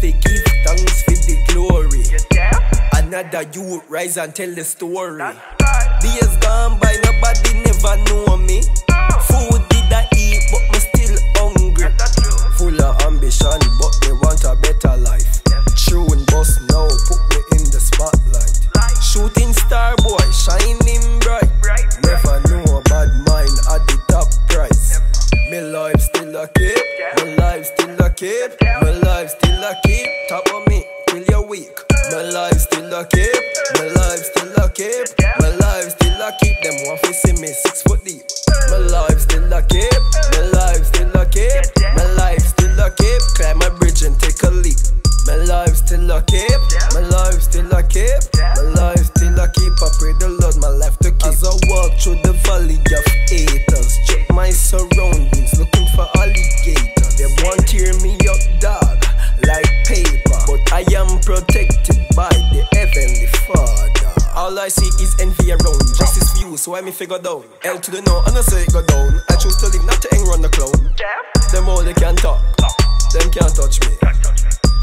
fi give thanks for the glory. Another youth rise and tell the story. Days gone by, nobody never know me. Food did I eat, but me still hungry. Full of ambition, but me want a better life. Tune bus now, put me in the spotlight. Shooting star boy, shining bright. Never know a bad mind at the top price. Me life still a keep, my life still a life still a keep. Top of me till you're weak. My life still a keep, my life still a keep, my life still a keep. Them want to see me six foot deep. My life still a keep, my life still a keep, my life still a keep. Climb a bridge and take a leap. My life still a keep, my life still a keep, my life still a keep. I pray the Lord my life to keep. As I walk through the valley of haters, check my surroundings, looking for alligators. They want tear me up, but I am protected by the heavenly Father. All I see is envy around, justice you, so I me figure down. L to the no, and I say go down. I choose to live, not to hang run the clown. Them all they can't talk, them can't touch me.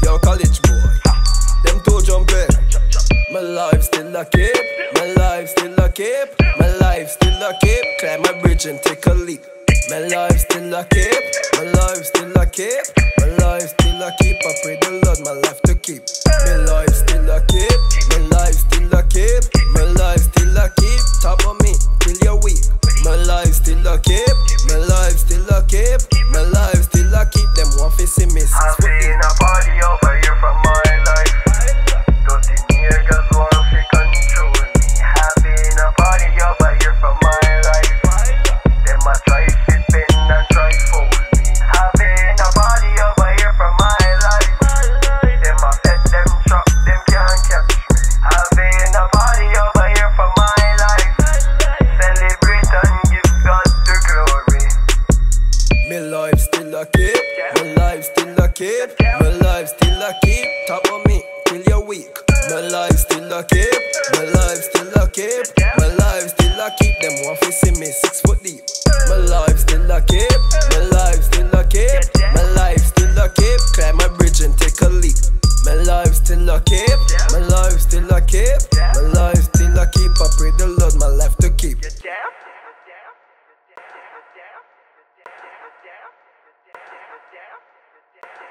Yo, college boy, them two jumping. My life still a keep, my life still a keep, my life still a keep. Climb a bridge and take a leap. My life still a keep, my life still a keep, my life still a keep. I pray the my life to keep. My life still a keep, my life still a keep, my life still a keep. Top of me till you're weak. My life still a keep, my life still a keep, my life still a keep. Them to see me I've been a party over here from my life. Dirty niggas want to control me. Having a party over here from my life. Them a try My life still a keep, my life still a keep, my life still a keep. Top of me till you're weak. My life still a keep, my life still a keep, my life still a keep. Them want to see me six foot deep. My life still a keep, my life still a keep, my life still a keep. Climb a bridge and take a leap. My life still a keep, my life still a keep, down, the down, the down, the down.